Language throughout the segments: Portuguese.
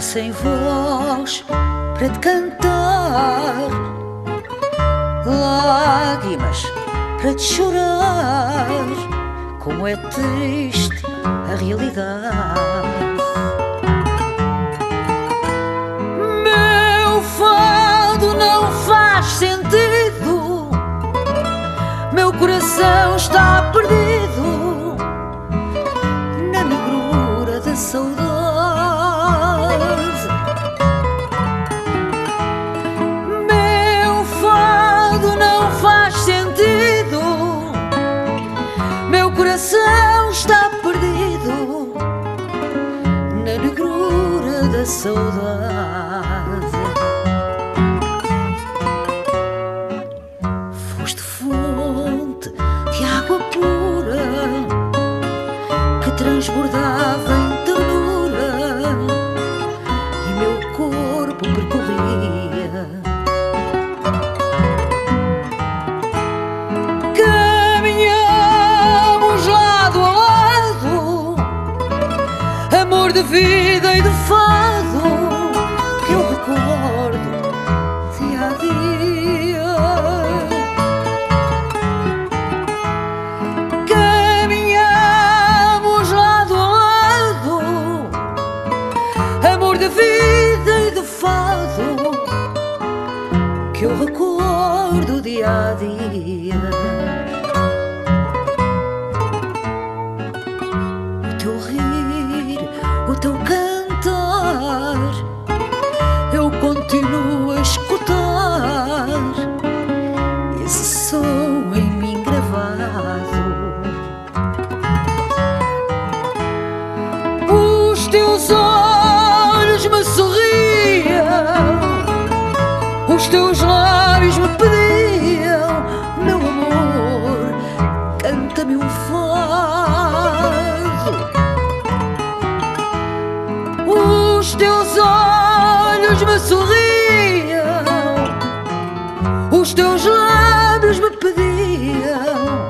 sem voz para te cantar, lágrimas para te chorar. Como é triste a realidade. Meu fado não faz sentido, meu coração está perdido na negrura da saudade. Da saudade. Foste fonte de água pura que transbordava em ternura e meu corpo percorria. Vida e de fado a dia. Os teus olhos me sorriam, os teus lábios me pediam,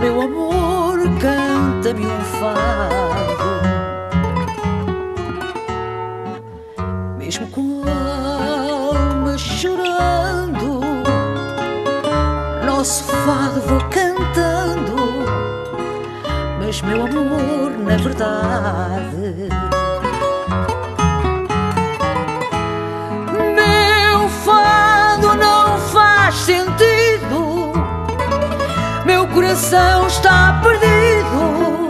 meu amor, canta-me um fado. Mesmo com a alma chorando, nosso fado vou cantando, mas meu amor, na verdade. coração está perdido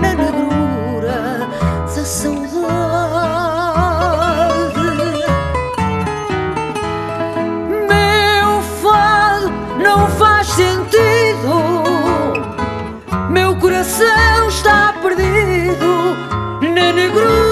na negrura da saudade. Meu fado não faz sentido, meu coração está perdido na negrura.